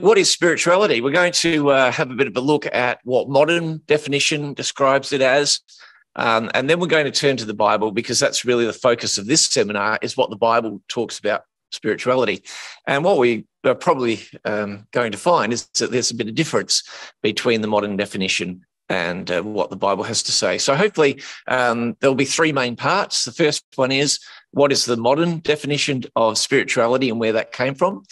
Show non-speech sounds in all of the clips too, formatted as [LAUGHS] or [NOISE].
what is spirituality? We're going to uh, have a bit of a look at what modern definition describes it as. Um, and then we're going to turn to the Bible because that's really the focus of this seminar is what the Bible talks about spirituality. And what we are probably um, going to find is that there's a bit of difference between the modern definition and uh, what the Bible has to say. So hopefully um, there'll be three main parts. The first one is what is the modern definition of spirituality and where that came from.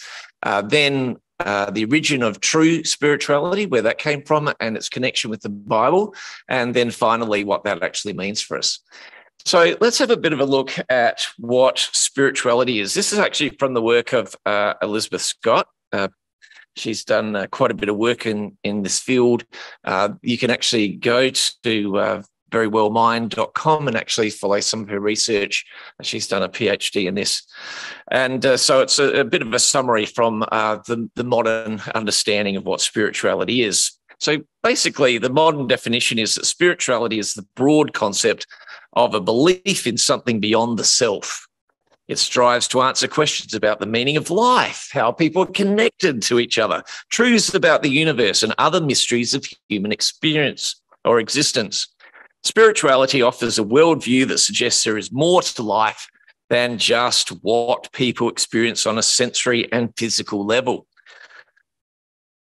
Uh, then uh, the origin of true spirituality, where that came from, and its connection with the Bible, and then finally what that actually means for us. So let's have a bit of a look at what spirituality is. This is actually from the work of uh, Elizabeth Scott. Uh, she's done uh, quite a bit of work in, in this field. Uh, you can actually go to uh, verywellmind.com and actually follow some of her research. She's done a PhD in this. And uh, so it's a, a, bit of a summary from uh, the, the modern understanding of what spirituality is. So basically, the modern definition is that spirituality is the broad concept of a belief in something beyond the self. It strives to answer questions about the meaning of life, how people are connected to each other, truths about the universe, and other mysteries of human experience or existence. Spirituality offers a worldview that suggests there is more to life than just what people experience on a sensory and physical level.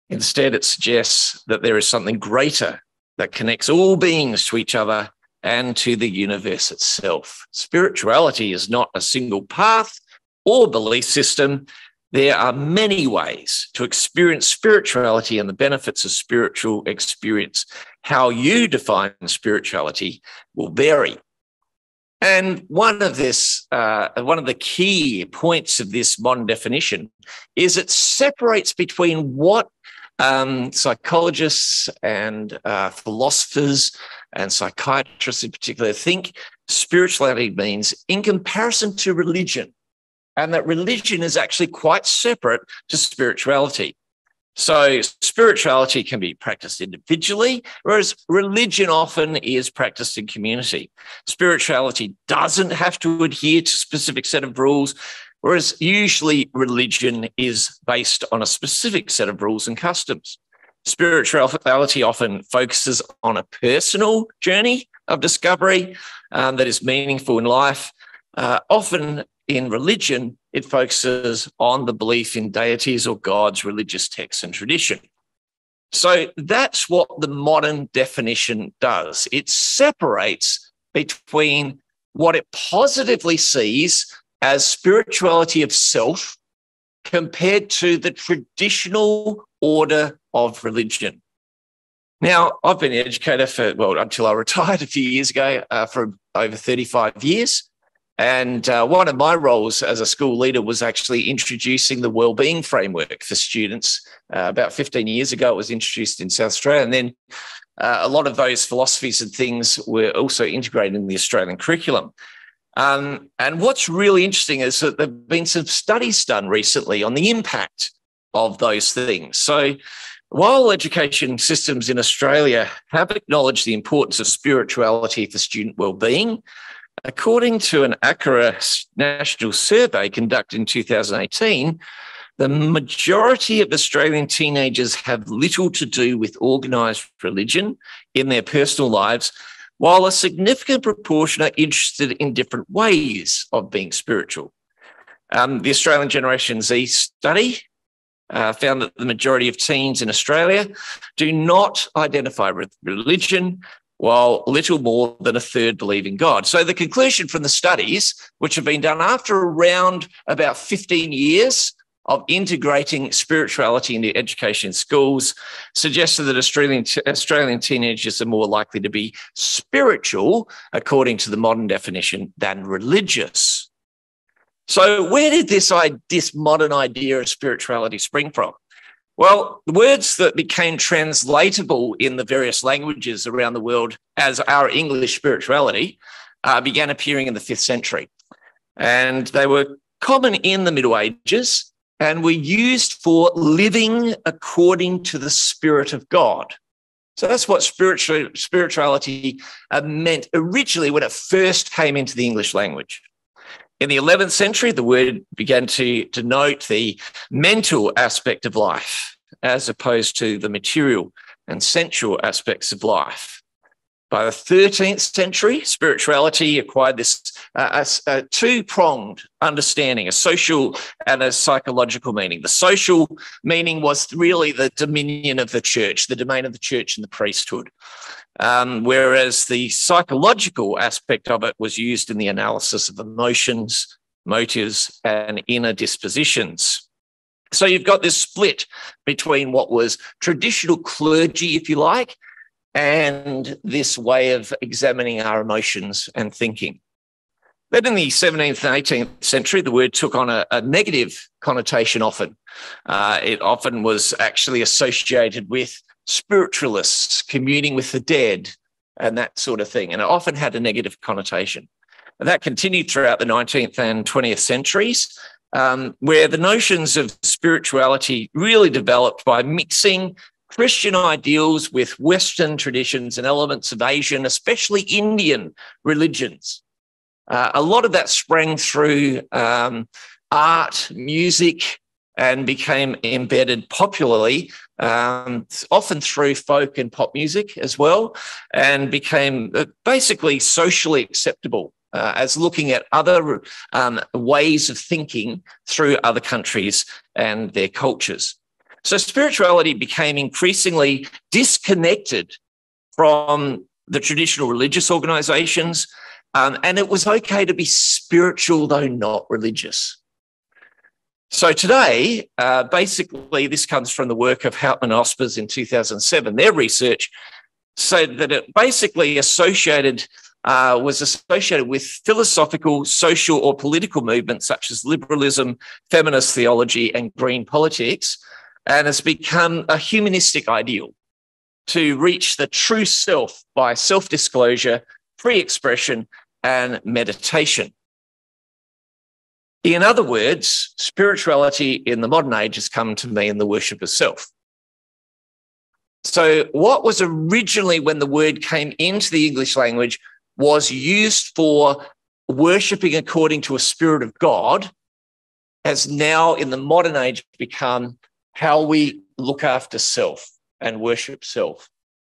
Instead, it suggests that there is something greater that connects all beings to each other and to the universe itself. Spirituality is not a single path or belief system. There are many ways to experience spirituality and the benefits of spiritual experience. How you define spirituality will vary. And one of this, uh, one of the key points of this modern definition is it separates between what um, psychologists and uh, philosophers and psychiatrists in particular think spirituality means in comparison to religion and that religion is actually quite separate to spirituality. So, spirituality can be practiced individually, whereas religion often is practiced in community. Spirituality doesn't have to adhere to a specific set of rules, whereas usually religion is based on a specific set of rules and customs. Spirituality often focuses on a personal journey of discovery um, that is meaningful in life. Uh, often in religion, it focuses on the belief in deities or gods, religious texts, and tradition. So that's what the modern definition does. It separates between what it positively sees as spirituality of self compared to the traditional order of religion. Now, I've been an educator for, well, until I retired [LAUGHS] a few years ago, uh, for over 35 years. And uh, one of my roles as a school leader was actually introducing the wellbeing framework for students. Uh, about 15 years ago, it was introduced in South Australia. And then uh, a lot of those philosophies and things were also integrated in the Australian curriculum. Um, and what's really interesting is that there have been some studies done recently on the impact of those things. So, while education systems in Australia have acknowledged the importance of spirituality for student well-being, According to an ACARA national survey conducted in 2018, the majority of Australian teenagers have little to do with organised religion in their personal lives, while a significant proportion are interested in different ways of being spiritual. Um, the Australian Generation Z study uh, found that the majority of teens in Australia do not identify with religion, while little more than a third believe in God. So the conclusion from the studies, which have been done after around about 15 years of integrating spirituality into education in schools, suggested that Australian, Australian teenagers are more likely to be spiritual, according to the modern definition, than religious. So where did this, this modern idea of spirituality spring from? Well, the words that became translatable in the various languages around the world as our English spirituality uh, began appearing in the fifth century. And they were common in the Middle Ages and were used for living according to the Spirit of God. So that's what spiritual, spirituality uh, meant originally when it first came into the English language. In the 11th century, the word began to denote the mental aspect of life. as opposed to the material and sensual aspects of life. By the 13th century, spirituality acquired this uh, a, a two pronged understanding, a social and a psychological meaning. The social meaning was really the dominion of the church, the domain of the church and the priesthood. Um, whereas the psychological aspect of it was used in the analysis of emotions, motives, and inner dispositions. So you've got this split between what was traditional clergy, if you like, and this way of examining our emotions and thinking. Then in the 17th and 18th century, the word took on a, a negative connotation often. Uh, it often was actually associated with spiritualists communing with the dead and that sort of thing. And it often had a negative connotation. And that continued throughout the 19th and 20th centuries, um, where the notions of spirituality really developed by mixing Christian ideals with Western traditions and elements of Asian, especially Indian religions. Uh, a lot of that sprang through um, art, music, and became embedded popularly, um, often through folk and pop music as well, and became uh, basically socially acceptable uh, as looking at other um, ways of thinking through other countries and their cultures. So spirituality became increasingly disconnected from the traditional religious organizations. Um, and it was okay to be spiritual, though not religious. So today, uh, basically, this comes from the work of Houtman Aupers in 2007. Their research said that it basically associated uh, was associated with philosophical, social, or political movements such as liberalism, feminist theology, and green politics, and has become a humanistic ideal to reach the true self by self disclosure, free expression, and meditation. In other words, spirituality in the modern age has come to mean the worship of self. So, what was originally when the word came into the English language was used for worshipping according to a spirit of God, has now in the modern age become how we look after self and worship self,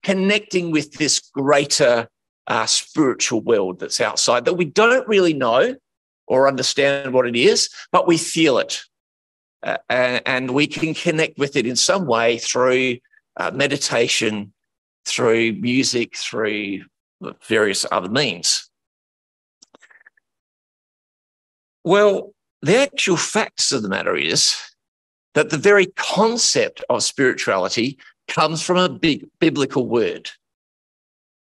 connecting with this greater uh, spiritual world that's outside that we don't really know or understand what it is, but we feel it. Uh, and, we can connect with it in some way through uh, meditation, through music, through various other means. Well, the actual facts of the matter is that the very concept of spirituality comes from a big biblical word.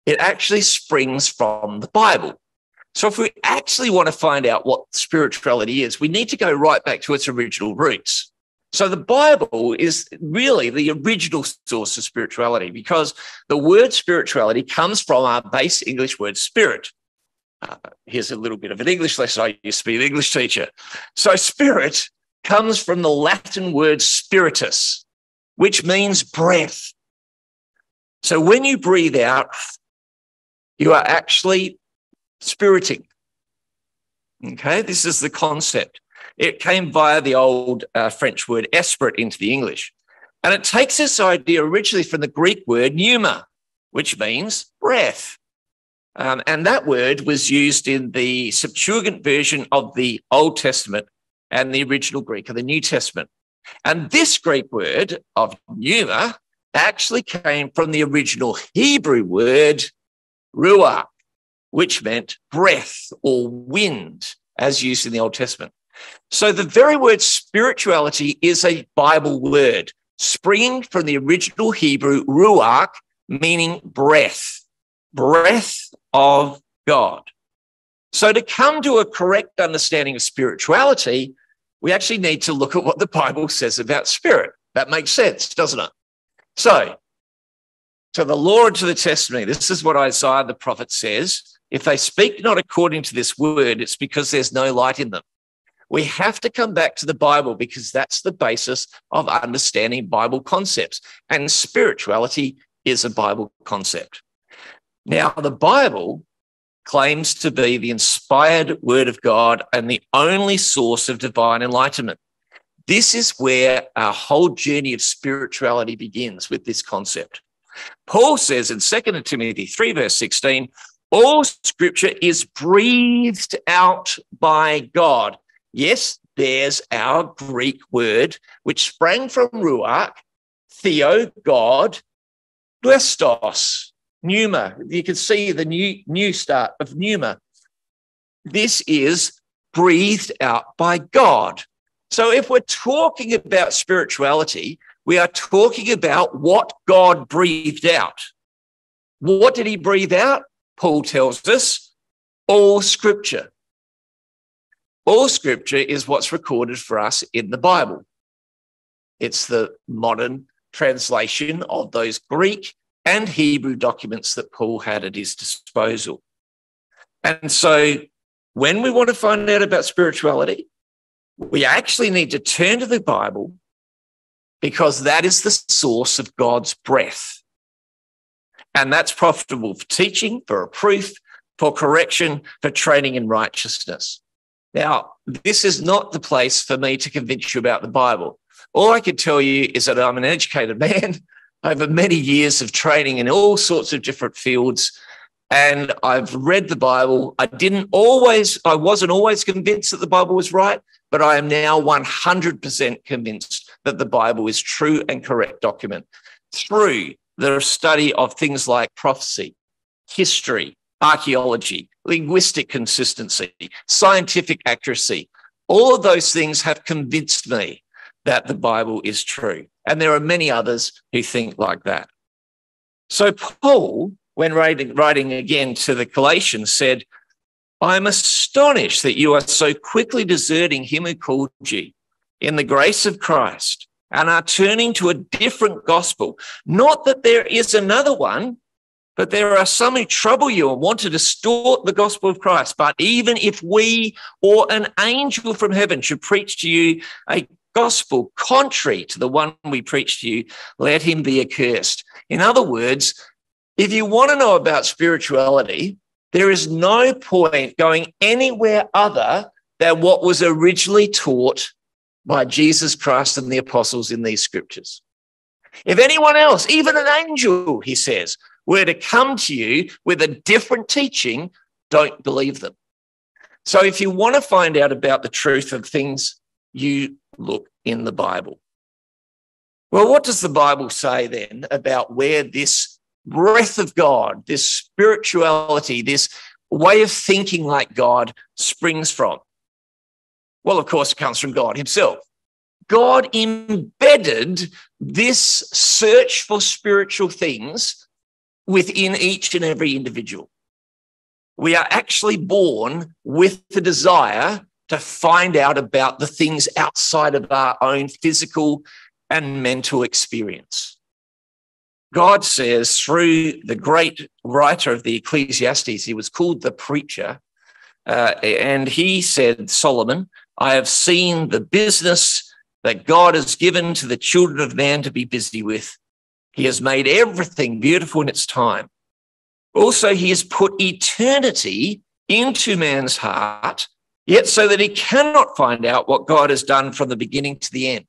It actually springs from the Bible. So, if we actually want to find out what spirituality is, we need to go right back to its original roots. So, the Bible is really the original source of spirituality because the word spirituality comes from our base English word spirit. Uh, here's a little bit of an English lesson. I used to be an English teacher. So, spirit comes from the Latin word spiritus, which means breath. So when you breathe out, you are actually spiriting. Okay, this is the concept. It came via the old uh, French word esprit into the English. And it takes this idea originally from the Greek word pneuma, which means breath. Um, and that word was used in the Septuagint version of the Old Testament and the original Greek of the New Testament. And this Greek word of pneuma actually came from the original Hebrew word ruach, which meant breath or wind, as used in the Old Testament. So the very word spirituality is a Bible word, springing from the original Hebrew ruach, meaning breath, breath of God. So, to come to a correct understanding of spirituality, we actually need to look at what the Bible says about spirit. That makes sense, doesn't it? So, to the law and to the testimony, this is what Isaiah the prophet says. If they speak not according to this word, it's because there's no light in them. We have to come back to the Bible because that's the basis of understanding Bible concepts. And spirituality is a Bible concept. Now, the Bible claims to be the inspired word of God and the only source of divine enlightenment. This is where our whole journey of spirituality begins with this concept. Paul says in 2 Timothy 3, verse 16, all scripture is breathed out by God. Yes, there's our Greek word, which sprang from Ruach, Theo, God, Pneustos, Pneuma. You can see the new, new start of Pneuma. This is breathed out by God. So if we're talking about spirituality, we are talking about what God breathed out. What did he breathe out? Paul tells us all scripture. All scripture is what's recorded for us in the Bible. It's the modern translation of those Greek and Hebrew documents that Paul had at his disposal. And so when we want to find out about spirituality, we actually need to turn to the Bible because that is the source of God's breath. And that's profitable for teaching, for reproof, for correction, for training in righteousness. Now, this is not the place for me to convince you about the Bible. All I can tell you is that I'm an educated [LAUGHS] man over many years of training in all sorts of different fields. And I've read the Bible. I didn't always, I wasn't always convinced that the Bible was right, but I am now 100% convinced that the Bible is true and correct document through the study of things like prophecy, history, archaeology, linguistic consistency, scientific accuracy. All of those things have convinced me that the Bible is true. And there are many others who think like that. So Paul, when writing, writing again to the Galatians, said, I'm astonished that you are so quickly deserting him who called you in the grace of Christ and are turning to a different gospel. Not that there is another one, but there are some who trouble you and want to distort the gospel of Christ. But even if we or an angel from heaven should preach to you a gospel contrary to the one we preach to you, let him be accursed. In other words, if you want to know about spirituality, there is no point going anywhere other than what was originally taught by Jesus Christ and the apostles in these scriptures. If anyone else, even an angel, he says, were to come to you with a different teaching, don't believe them. So if you want to find out about the truth of things, you look in the Bible. Well, what does the Bible say then about where this breath of God, this spirituality, this way of thinking like God springs from? Well, of course, it comes from God Himself. God embedded this search for spiritual things within each and every individual. We are actually born with the desire to find out about the things outside of our own physical and mental experience. God says through the great writer of the Ecclesiastes, he was called the preacher, uh, and he said, Solomon, I have seen the business that God has given to the children of man to be busy with, he has made everything beautiful in its time. Also, he has put eternity into man's heart, yet so that he cannot find out what God has done from the beginning to the end.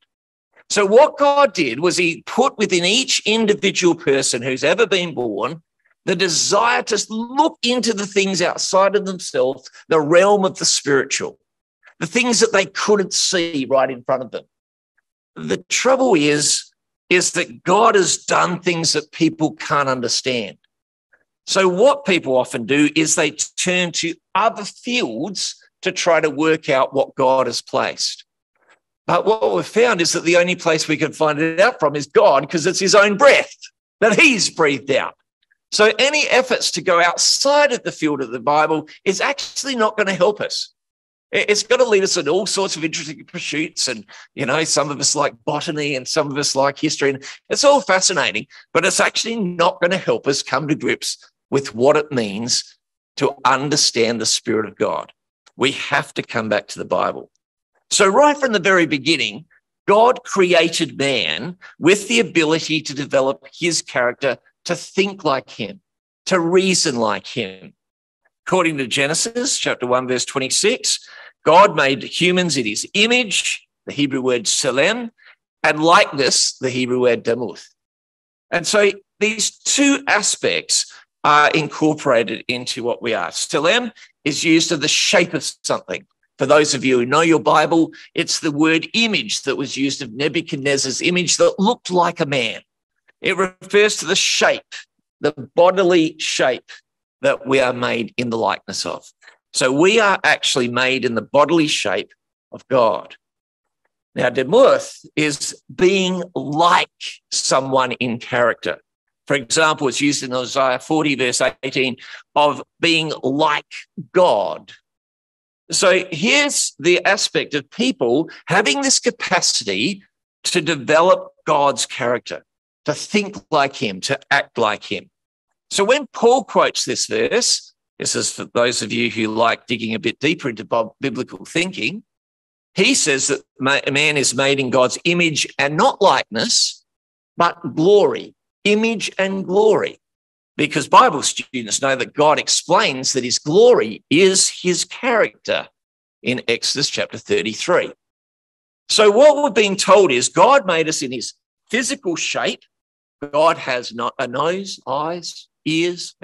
So, what God did was he put within each individual person who's ever been born the desire to look into the things outside of themselves, the realm of the spiritual, the things that they couldn't see right in front of them. The trouble is, is that God has done things that people can't understand. So, what people often do is they turn to other fields to try to work out what God has placed. But what we've found is that the only place we can find it out from is God because it's his own breath that he's breathed out. So, any efforts to go outside of the field of the Bible is actually not going to help us. It's going to lead us in all sorts of interesting pursuits. And, you know, some of us like botany and some of us like history. And it's all fascinating, but it's actually not going to help us come to grips with what it means to understand the Spirit of God. We have to come back to the Bible. So, right from the very beginning, God created man with the ability to develop his character, to think like him, to reason like him. According to Genesis chapter 1, verse 26, God made humans in his image. the Hebrew word selem, and likeness, the Hebrew word demuth. And so these two aspects are incorporated into what we are. Selem is used of the shape of something. For those of you who know your Bible, it's the word image that was used of Nebuchadnezzar's image that looked like a man. It refers to the shape, the bodily shape that we are made in the likeness of. So we are actually made in the bodily shape of God. Now, demuth is being like someone in character. For example, it's used in Isaiah 40, verse 18, of being like God. So here's the aspect of people having this capacity to develop God's character, to think like Him, to act like Him. So when Paul quotes this verse, this is for those of you who like digging a bit deeper into biblical thinking. He says that man is made in God's image and not likeness, but glory, image and glory. Because Bible students know that God explains that his glory is his character in Exodus chapter 33. So, what we're being told is God made us in his physical shape. God has not a nose, eyes, ears,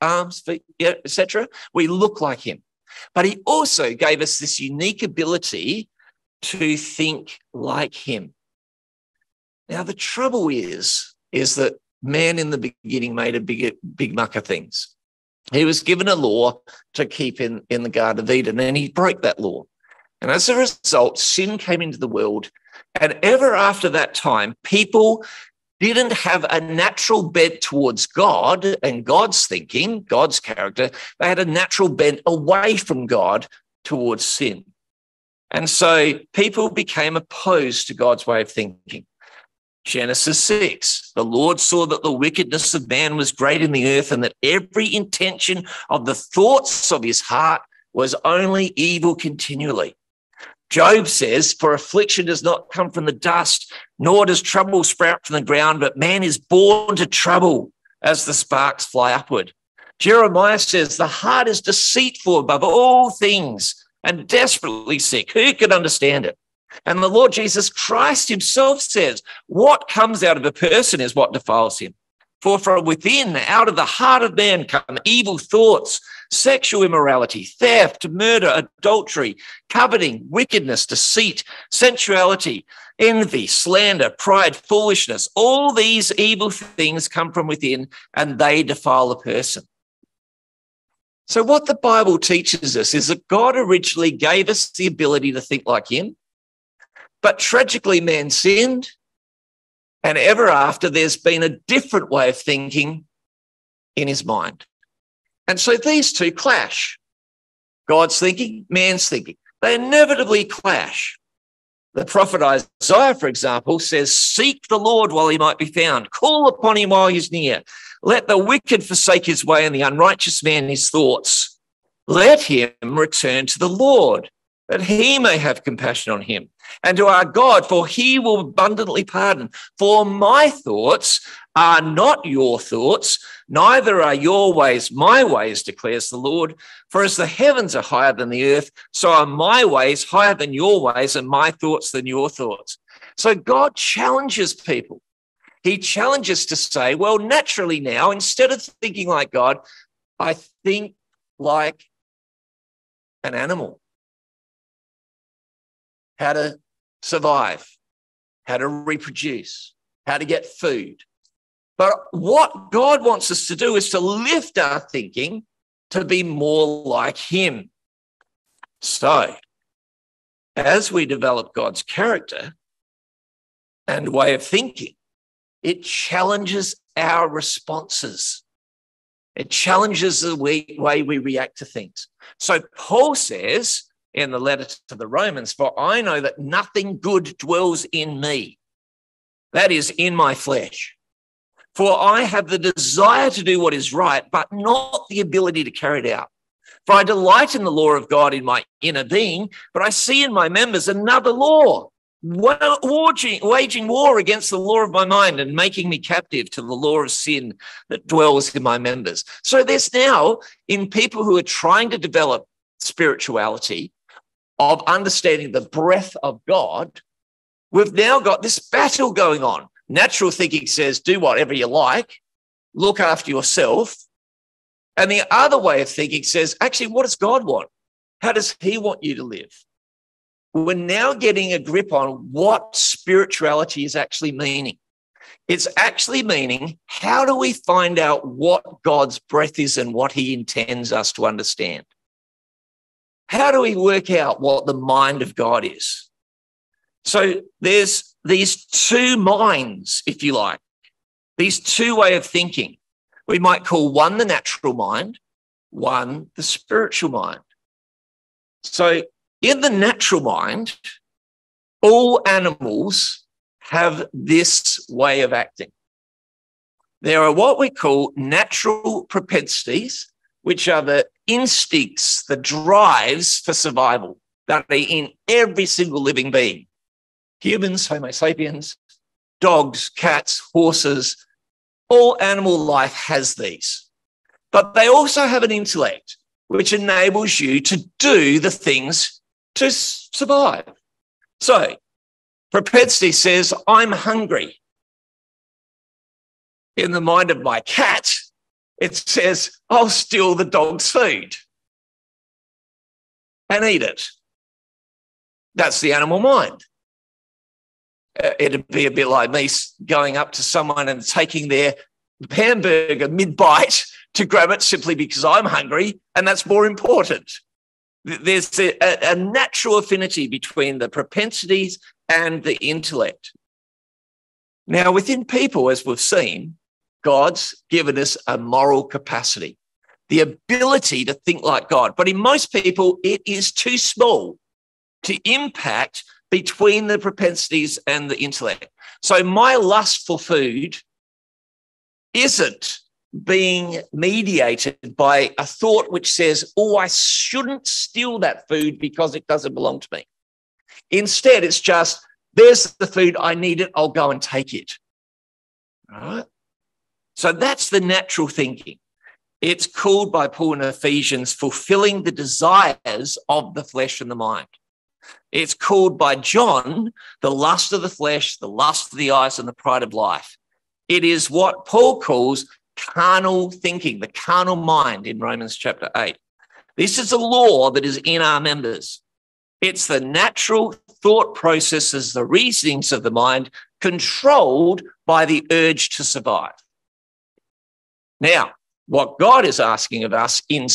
arms, feet, etc. We look like him. But he also gave us this unique ability to think like him. Now, the trouble is, is that man in the beginning made a big, big muck of things. He was given a law to keep in, in the Garden of Eden, and he broke that law. And as a result, sin came into the world. And ever after that time, people didn't have a natural bent towards God and God's thinking, God's character. They had a natural bent away from God towards sin. And so people became opposed to God's way of thinking. Genesis 6 The Lord saw that the wickedness of man was great in the earth, and that every intention of the thoughts of his heart was only evil continually. Job says, For affliction does not come from the dust, nor does trouble sprout from the ground, but man is born to trouble as the sparks fly upward. Jeremiah says, The heart is deceitful above all things and desperately sick. Who can understand it? And the Lord Jesus Christ himself says, What comes out of a person is what defiles him. For from within, out of the heart of man, come evil thoughts, sexual immorality, theft, murder, adultery, coveting, wickedness, deceit, sensuality, envy, slander, pride, foolishness. All these evil things come from within and they defile a person. So, what the Bible teaches us is that God originally gave us the ability to think like Him, but tragically, man sinned and ever after, there's been a different way of thinking in his mind. And so these two clash God's thinking, man's thinking. They inevitably clash. The prophet Isaiah, for example, says, Seek the Lord while he might be found, call upon him while he's near. Let the wicked forsake his way and the unrighteous man his thoughts. Let him return to the Lord, that he may have compassion on him and to our God, for he will abundantly pardon. For my thoughts are not your thoughts, neither are your ways my ways, declares the Lord. For as the heavens are higher than the earth, so are my ways higher than your ways, and my thoughts than your thoughts. So God challenges people. He challenges to say, well, naturally now, instead of thinking like God, I think like an animal how to survive, how to reproduce, how to get food. But what God wants us to do is to lift our thinking to be more like Him. So, as we develop God's character and way of thinking, it challenges our responses. It challenges the way, way we react to things. So, Paul says, in the letter to the Romans, for I know that nothing good dwells in me, that is, in my flesh. For I have the desire to do what is right, but not the ability to carry it out. For I delight in the law of God in my inner being, but I see in my members another law, waging, war against the law of my mind and making me captive to the law of sin that dwells in my members. So there's now in people who are trying to develop spirituality, of understanding the breath of God, we've now got this battle going on. Natural thinking says, do whatever you like, look after yourself. And the other way of thinking says, actually, what does God want? How does He want you to live? We're now getting a grip on what spirituality is actually meaning. It's actually meaning how do we find out what God's breath is and what He intends us to understand? How do we work out what the mind of God is? So there's these two minds, if you like, these two way of thinking. We might call one the natural mind, one the spiritual mind. So in the natural mind, all animals have this way of acting. There are what we call natural propensities, which are the instincts, the drives for survival that are in every single living being humans, Homo sapiens, dogs, cats, horses, all animal life has these. But they also have an intellect which enables you to do the things to survive. So, propensity says, I'm hungry. In the mind of my cat, it says, I'll steal the dog's food and eat it. That's the animal mind. Uh, it'd be a bit like me going up to someone and taking their hamburger mid bite [LAUGHS] to grab it simply because I'm hungry, and that's more important. There's a, a natural affinity between the propensities and the intellect. Now, within people, as we've seen, God's given us a moral capacity, the ability to think like God. But in most people, it is too small to impact between the propensities and the intellect. So my lust for food isn't being mediated by a thought which says, oh, I shouldn't steal that food because it doesn't belong to me. Instead, it's just, there's the food, I need it, I'll go and take it. All right? So that's the natural thinking. It's called by Paul in Ephesians fulfilling the desires of the flesh and the mind. It's called by John the lust of the flesh, the lust of the eyes, and the pride of life. It is what Paul calls carnal thinking, the carnal mind in Romans chapter 8. This is a law that is in our members. It's the natural thought processes, the reasonings of the mind controlled by the urge to survive. Now, what God is asking of us in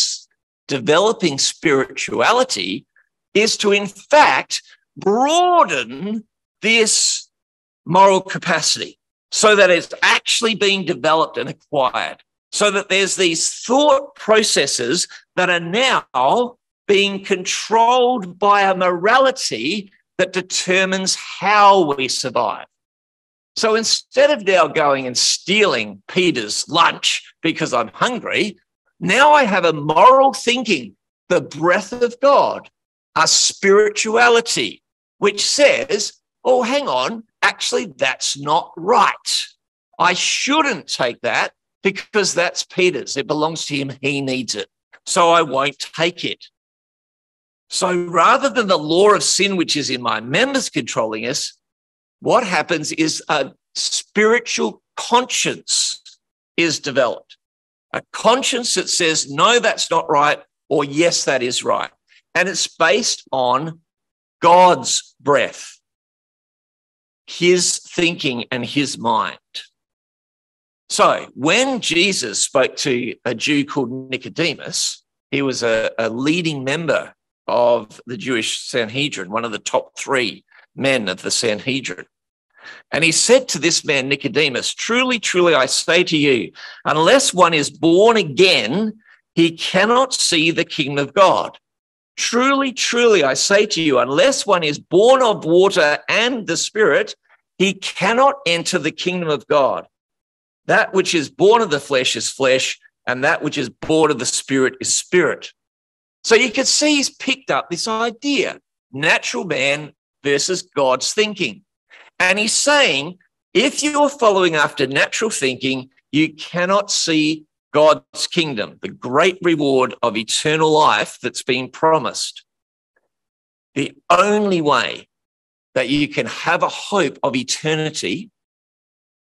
developing spirituality is to, in fact, broaden this moral capacity so that it's actually being developed and acquired, so that there's these thought processes that are now being controlled by a morality that determines how we survive. So instead of now going and stealing Peter's lunch because I'm hungry, now I have a moral thinking, the breath of God, a spirituality, which says, oh, hang on, actually, that's not right. I shouldn't take that because that's Peter's. It belongs to him. He needs it. So I won't take it. So rather than the law of sin, which is in my members controlling us, what happens is a spiritual conscience is developed. A conscience that says, no, that's not right, or yes, that is right and it's based on God's breath, his thinking and his mind. So when Jesus spoke to a Jew called Nicodemus, he was a, a leading member of the Jewish Sanhedrin, one of the top three men of the Sanhedrin. And he said to this man, Nicodemus, Truly, truly, I say to you, unless one is born again, he cannot see the kingdom of God. Truly, truly, I say to you, unless one is born of water and the Spirit, he cannot enter the kingdom of God. That which is born of the flesh is flesh, and that which is born of the Spirit is spirit. So you can see he's picked up this idea natural man versus God's thinking. And he's saying, if you're following after natural thinking, you cannot see God's kingdom, the great reward of eternal life that's been promised. the only way that you can have a hope of eternity,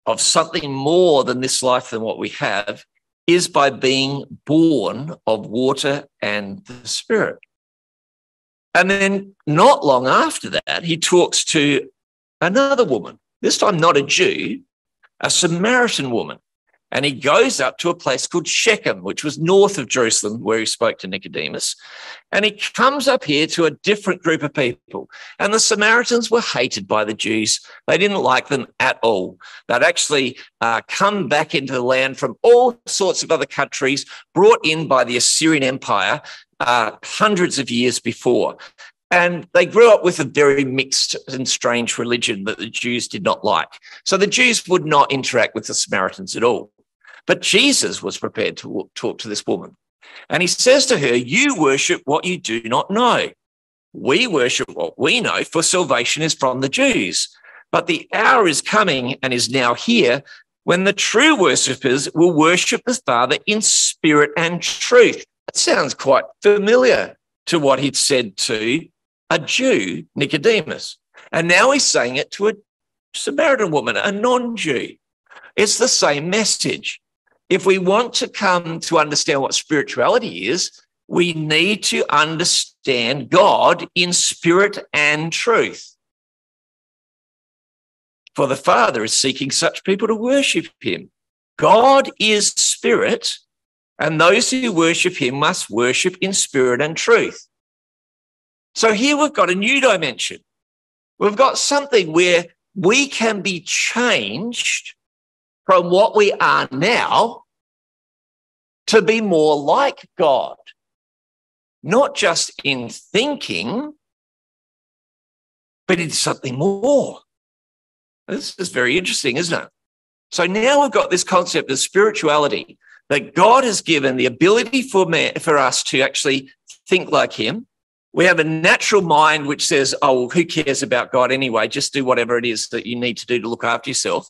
of something more than this life than what we have, is by being born of water and the Spirit. And then, not long after that, he talks to another woman, this time not a Jew, a Samaritan woman. And he goes up to a place called Shechem, which was north of Jerusalem, where he spoke to Nicodemus. And he comes up here to a different group of people. And the Samaritans were hated by the Jews. They didn't like them at all. They'd actually uh, come back into the land from all sorts of other countries, brought in by the Assyrian Empire uh, hundreds of years before. And they grew up with a very mixed and strange religion that the Jews did not like. So the Jews would not interact with the Samaritans at all. But Jesus was prepared to talk to this woman. And he says to her, You worship what you do not know. We worship what we know, for salvation is from the Jews. But the hour is coming and is now here when the true worshippers will worship the Father in spirit and truth. That sounds quite familiar to what he'd said to a Jew, Nicodemus. And now he's saying it to a Samaritan woman, a non Jew. It's the same message. If we want to come to understand what spirituality is, we need to understand God in spirit and truth. For the Father is seeking such people to worship him. God is spirit, and those who worship him must worship in spirit and truth. So here we've got a new dimension. We've got something where we can be changed from what we are now to be more like God, not just in thinking, but in something more. This is very interesting, isn't it? So now we've got this concept of spirituality that God has given the ability for man, for us to actually think like Him, we have a natural mind which says, oh, well, who cares about God anyway? Just do whatever it is that you need to do to look after yourself.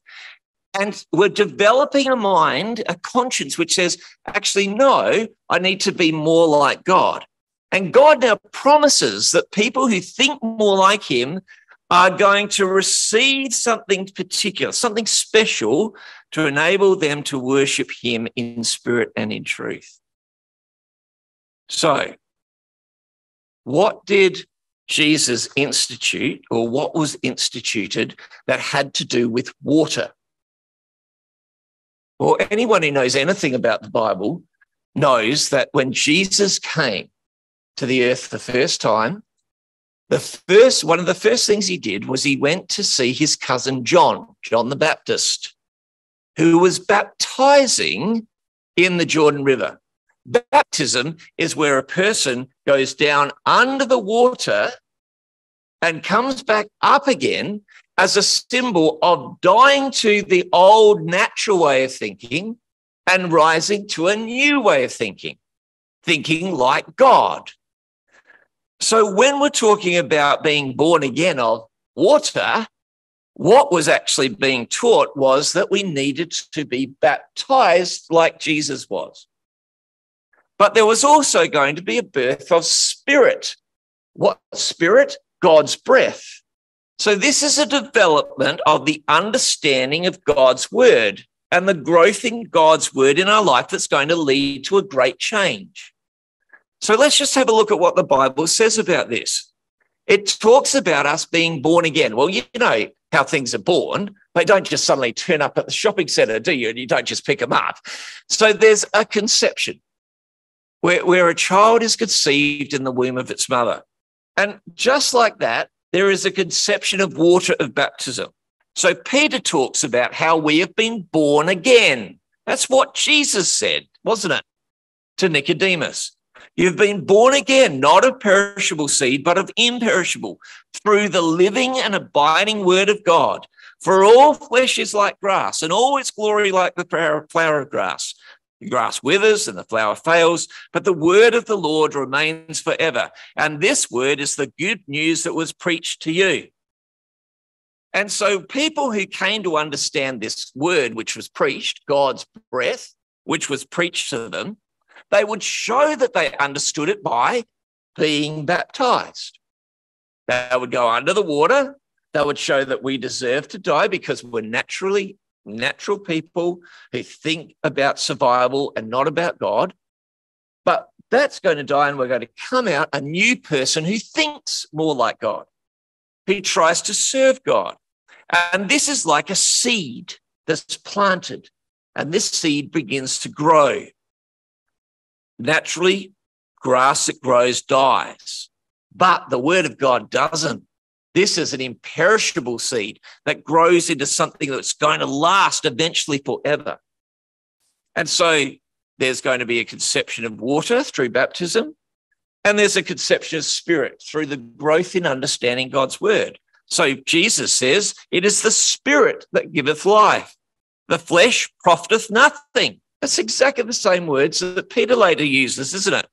And we're developing a mind, a conscience, which says, actually, no, I need to be more like God. And God now promises that people who think more like Him are going to receive something particular, something special to enable them to worship Him in spirit and in truth. So, what did Jesus institute, or what was instituted that had to do with water? Well, anyone who knows anything about the Bible knows that when Jesus came to the earth the first time, the first one of the first things he did was he went to see his cousin John, John the Baptist, who was baptizing in the Jordan River. Baptism is where a person goes down under the water and comes back up again as a symbol of dying to the old natural way of thinking and rising to a new way of thinking, thinking like God. So when we're talking about being born again of water, what was actually being taught was that we needed to be baptized like Jesus was. But there was also going to be a birth of spirit. What spirit? God's breath. So, this is a development of the understanding of God's word and the growth in God's word in our life that's going to lead to a great change. So, let's just have a look at what the Bible says about this. It talks about us being born again. Well, you know how things are born. They don't just suddenly turn up at the shopping center, do you? And you don't just pick them up. So, there's a conception where, where a child is conceived in the womb of its mother. And just like that, there is a conception of water of baptism. So Peter talks about how we have been born again. That's what Jesus said, wasn't it? To Nicodemus. You've been born again, not of perishable seed, but of imperishable, through the living and abiding word of God. For all flesh is like grass, and all its glory like the flower of grass. The grass withers and the flower fails, but the word of the Lord remains forever. And this word is the good news that was preached to you. And so, people who came to understand this word, which was preached, God's breath, which was preached to them, they would show that they understood it by being baptized. They would go under the water. They would show that we deserve to die because we're naturally natural people who think about survival and not about God. But that's going to die, and we're going to come out a new person who thinks more like God, who tries to serve God. And this is like a seed that's planted, and this seed begins to grow. Naturally, grass that grows dies, but the word of God doesn't. This is an imperishable seed that grows into something that's going to last eventually forever. And so there's going to be a conception of water through baptism, and there's a conception of spirit through the growth in understanding God's word. So Jesus says, It is the spirit that giveth life. The flesh profiteth nothing. That's exactly the same words that Peter later uses, isn't it?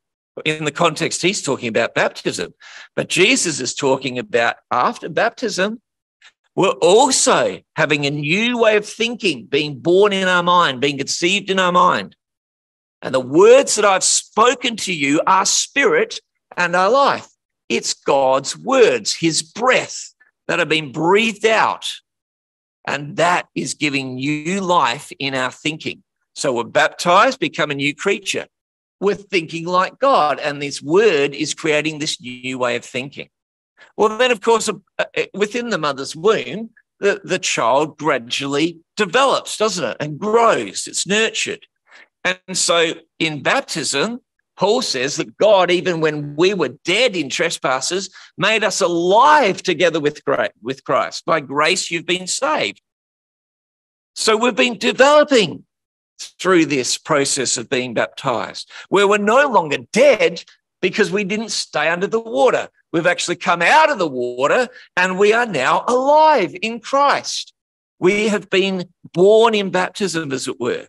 In the context he's talking about baptism. But Jesus is talking about after baptism, we're also having a new way of thinking, being born in our mind, being conceived in our mind. And the words that I've spoken to you are spirit and our life. It's God's words, his breath that have been breathed out. And that is giving new life in our thinking. So we're baptized, become a new creature. We're thinking like God. And this word is creating this new way of thinking. Well, then, of course, uh, uh, within the mother's womb, the, the child gradually develops, doesn't it? And grows, it's nurtured. And so in baptism, Paul says that God, even when we were dead in trespasses, made us alive together with Christ. By grace, you've been saved. So we've been developing through this process of being baptized, where we're no longer dead because we didn't stay under the water. We've actually come out of the water and we are now alive in Christ. We have been born in baptism, as it were.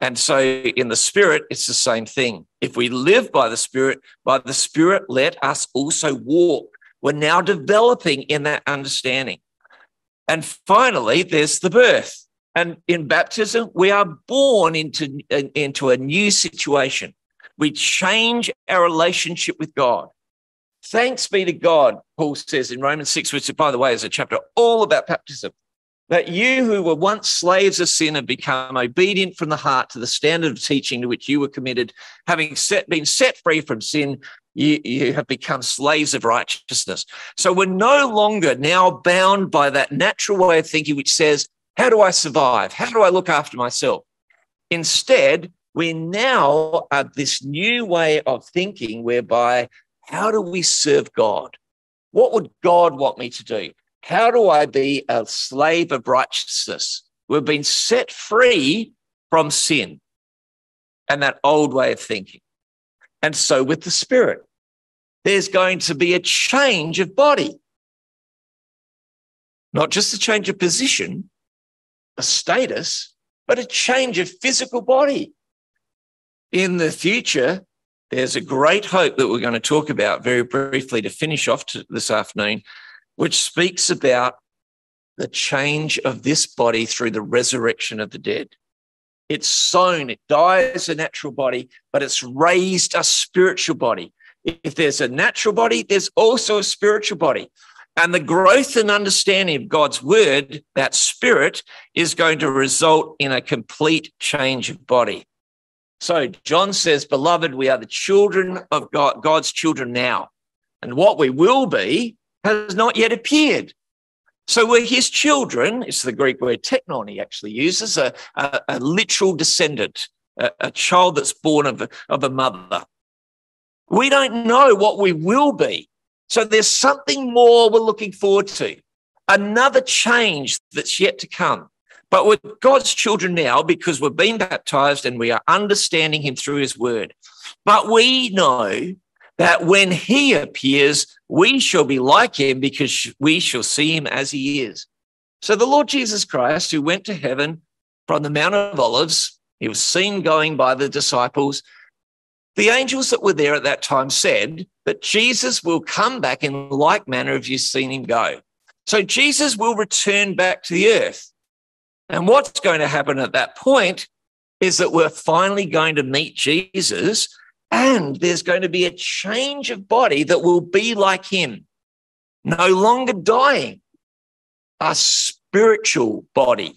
And so in the Spirit, it's the same thing. If we live by the Spirit, by the Spirit, let us also walk. We're now developing in that understanding. And finally, there's the birth. And in baptism, we are born into, into a new situation. We change our relationship with God. Thanks be to God, Paul says in Romans 6, which, by the way, is a chapter all about baptism that you who were once slaves of sin have become obedient from the heart to the standard of teaching to which you were committed, having set, been set free from sin, you, you have become slaves of righteousness. So we're no longer now bound by that natural way of thinking, which says, How do I survive? How do I look after myself? Instead, we now have this new way of thinking whereby, how do we serve God? What would God want me to do? How do I be a slave of righteousness? We've been set free from sin and that old way of thinking. And so with the spirit, there's going to be a change of body, not just a change of position, a status, but a change of physical body. In the future, there's a great hope that we're going to talk about very briefly to finish off this afternoon which speaks about the change of this body through the resurrection of the dead. It's sown, it dies a natural body, but it's raised a spiritual body. If there's a natural body, there's also a spiritual body. And the growth and understanding of God's word, that spirit, is going to result in a complete change of body. So John says, Beloved, we are the children of God, God's children now. And what we will be has not yet appeared. So we're his children. It's the Greek word teknon he actually uses, a, a, a literal descendant, a, a, child that's born of of a mother. We don't know what we will be. So there's something more we're looking forward to, another change that's yet to come. But we're God's children now because we've been baptized and we are understanding him through his word. But we know that when he appears, we shall be like him because we shall see him as he is. So the Lord Jesus Christ, who went to heaven from the Mount of Olives, he was seen going by the disciples. The angels that were there at that time said that Jesus will come back in like manner as you've seen him go. So Jesus will return back to the earth. And what's going to happen at that point is that we're finally going to meet Jesus and there's going to be a change of body that will be like him. no longer dying, a spiritual body.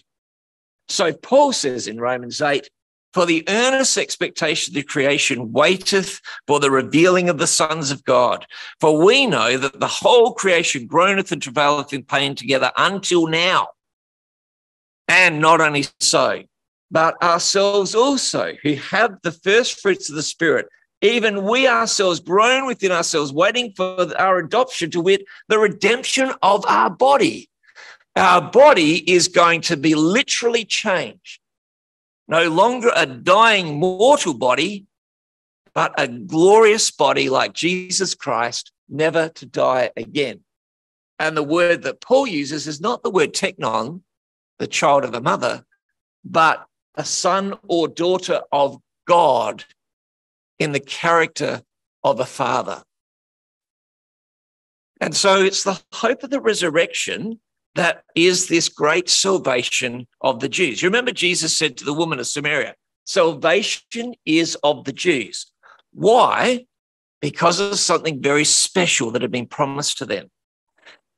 So Paul says in Romans 8, for the earnest expectation of the creation waiteth for the revealing of the sons of God. For we know that the whole creation groaneth and travaileth in pain together until now. And not only so, but ourselves also, who have the first fruits of the Spirit, even we ourselves groan within ourselves, waiting for our adoption to wit, the redemption of our body. Our body is going to be literally changed no longer a dying mortal body, but a glorious body like Jesus Christ, never to die again. And the word that Paul uses is not the word teknon, the child of a mother, but a son or daughter of God in the character of a father. And so it's the hope of the resurrection that is this great salvation of the Jews. You remember Jesus said to the woman of Samaria, salvation is of the Jews. Why? Because of something very special that had been promised to them.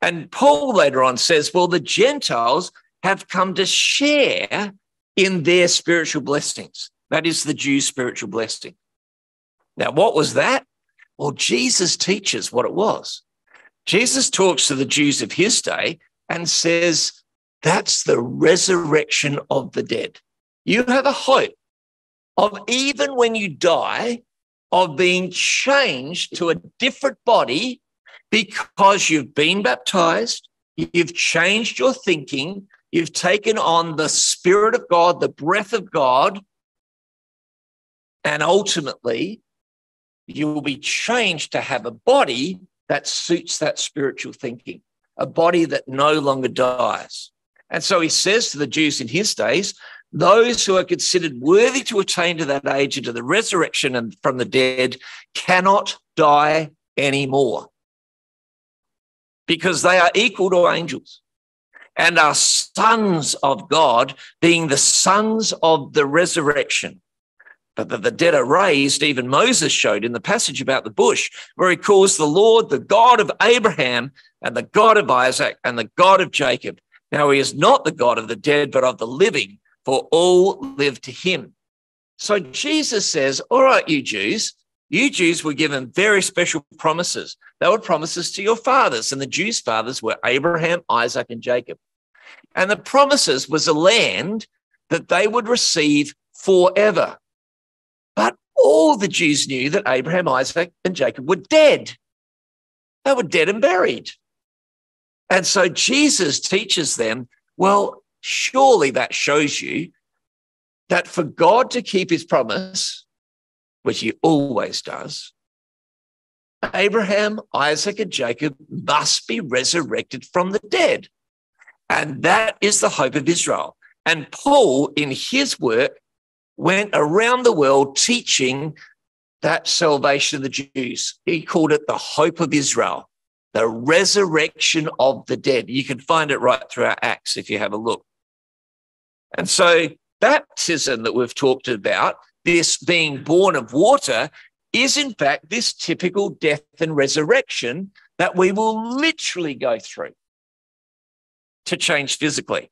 And Paul later on says, well, the Gentiles have come to share in their spiritual blessings. That is the Jews' spiritual blessing. Now, what was that? Well, Jesus teaches what it was. Jesus talks to the Jews of his day and says, That's the resurrection of the dead. You have a hope of even when you die, of being changed to a different body because you've been baptized, you've changed your thinking, you've taken on the Spirit of God, the breath of God, and ultimately you will be changed to have a body that suits that spiritual thinking a body that no longer dies. And so he says to the Jews in his days, those who are considered worthy to attain to that age to the resurrection and from the dead cannot die anymore because they are equal to angels and are sons of God, being the sons of the resurrection. But that the dead are raised, even Moses showed in the passage about the bush, where he calls the Lord the God of Abraham and the God of Isaac and the God of Jacob. Now he is not the God of the dead, but of the living, for all live to him. So Jesus says, All right, you Jews, you Jews were given very special promises. They were promises to your fathers, and the Jews' fathers were Abraham, Isaac, and Jacob. And the promises was a land that they would receive forever. All the Jews knew that Abraham, Isaac, and Jacob were dead. They were dead and buried. And so Jesus teaches them, well, surely that shows you that for God to keep his promise, which he always does, Abraham, Isaac, and Jacob must be resurrected from the dead. And that is the hope of Israel. And Paul, in his work, went around the world teaching that salvation of the Jews. He called it the hope of Israel the resurrection of the dead. You can find it right through our Acts if you have a look. And so, baptism that we've talked about, this being born of water, is in fact this typical death and resurrection that we will literally go through to change physically.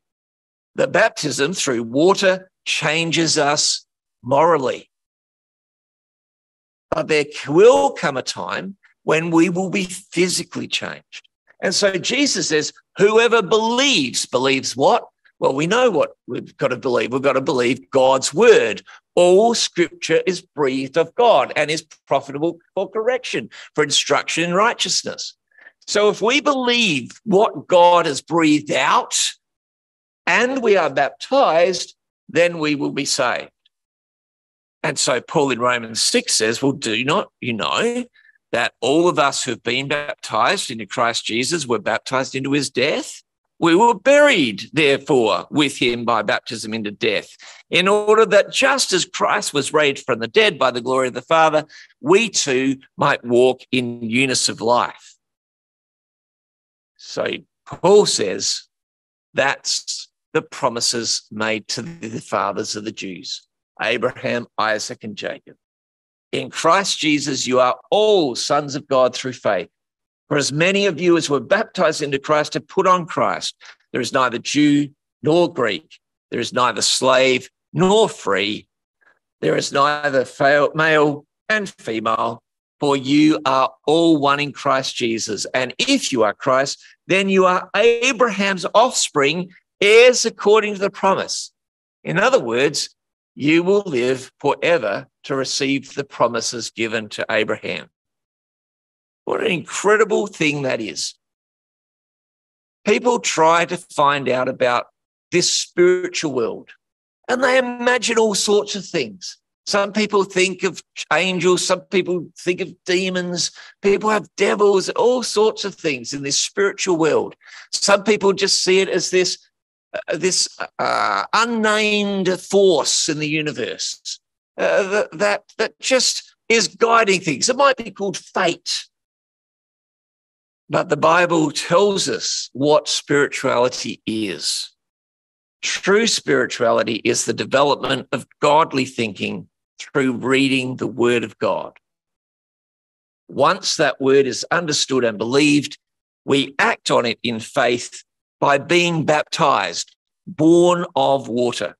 The baptism through water changes us morally. But there will come a time when we will be physically changed. And so Jesus says, whoever believes, believes what? Well, we know what we've got to believe. We've got to believe God's word. All scripture is breathed of God and is profitable for correction, for instruction in righteousness. So if we believe what God has breathed out and we are baptized, then we will be saved. And so Paul in Romans 6 says, Well, do not you know that all of us who've been baptized into Christ Jesus were baptized into his death. We were buried, therefore, with him by baptism into death, in order that just as Christ was raised from the dead by the glory of the Father, we too might walk in newness of life. So Paul says that's the promises made to the fathers of the Jews Abraham, Isaac, and Jacob. In Christ Jesus, you are all sons of God through faith. For as many of you as were baptized into Christ have put on Christ. There is neither Jew nor Greek. There is neither slave nor free. There is neither male and female, for you are all one in Christ Jesus. And if you are Christ, then you are Abraham's offspring, heirs according to the promise. In other words, you will live forever to receive the promises given to Abraham. What an incredible thing that is. People try to find out about this spiritual world and they imagine all sorts of things. Some people think of angels, some people think of demons, people have devils, all sorts of things in this spiritual world. Some people just see it as this, this uh, unnamed force in the universe uh, that, that just is guiding things. It might be called fate. But the Bible tells us what spirituality is. True spirituality is the development of godly thinking through reading the Word of God. Once that word is understood and believed, we act on it in faith by being baptized, born of water,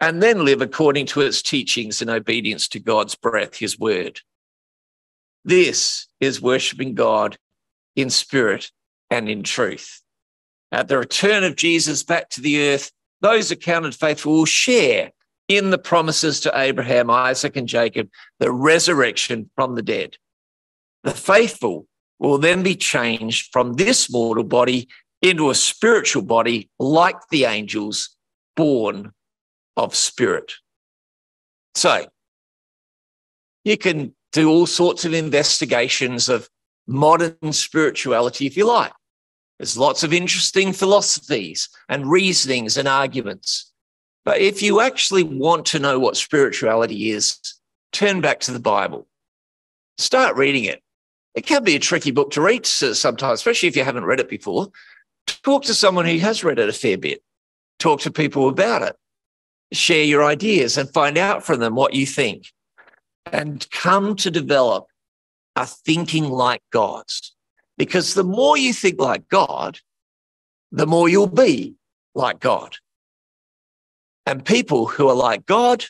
and then live according to its teachings in obedience to God's breath, His Word. This is worshiping God in spirit and in truth. At the return of Jesus back to the earth, those accounted faithful will share in the promises to Abraham, Isaac, and Jacob, the resurrection from the dead. The faithful will then be changed from this mortal body into a spiritual body like the angels, born of spirit. So you can do all sorts of investigations of modern spirituality, if you like. There's lots of interesting philosophies and reasonings and arguments. But if you actually want to know what spirituality is, turn back to the Bible. Start reading it. It can be a tricky book to read sometimes, especially if you haven't read it before. Talk to someone who has read it a fair bit. Talk to people about it. Share your ideas and find out from them what you think. And come to develop a thinking like God's. Because the more you think like God, the more you'll be like God. And people who are like God,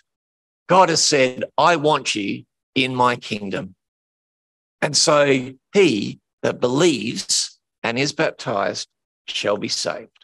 God has said, I want you in my kingdom. And so he that believes and is baptized shall be saved.